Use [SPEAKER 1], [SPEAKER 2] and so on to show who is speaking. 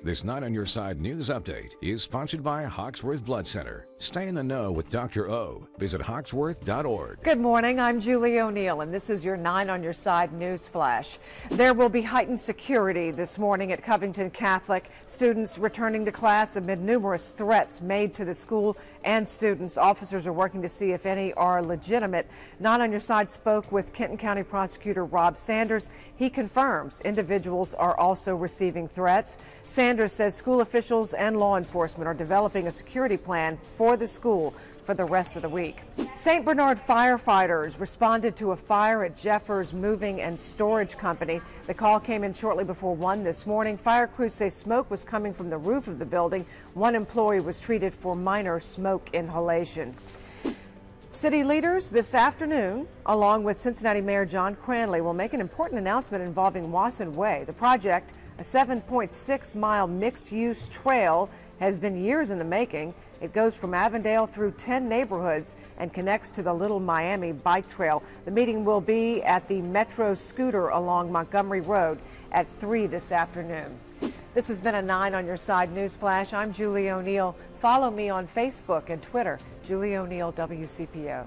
[SPEAKER 1] This Night on Your Side news update is sponsored by Hoxworth Blood Center. Stay in the know with Dr. O. Visit hoxworth.org.
[SPEAKER 2] Good morning. I'm Julie O'Neill, and this is your Nine on Your Side news flash. There will be heightened security this morning at Covington Catholic. Students returning to class amid numerous threats made to the school and students. Officers are working to see if any are legitimate. Nine on Your Side spoke with Kenton County Prosecutor Rob Sanders. He confirms individuals are also receiving threats. Sanders says school officials and law enforcement are developing a security plan for the school for the rest of the week. St. Bernard firefighters responded to a fire at Jeffers Moving and Storage Company. The call came in shortly before 1 this morning. Fire crews say smoke was coming from the roof of the building. One employee was treated for minor smoke inhalation. City leaders this afternoon, along with Cincinnati Mayor John Cranley, will make an important announcement involving Wasson Way. The project, a 7.6 mile mixed use trail, has been years in the making. It goes from Avondale through 10 neighborhoods and connects to the Little Miami Bike Trail. The meeting will be at the Metro Scooter along Montgomery Road at 3 this afternoon. This has been a 9 on your side news flash. I'm Julie O'Neill. Follow me on Facebook and Twitter, Julie O'Neill WCPO.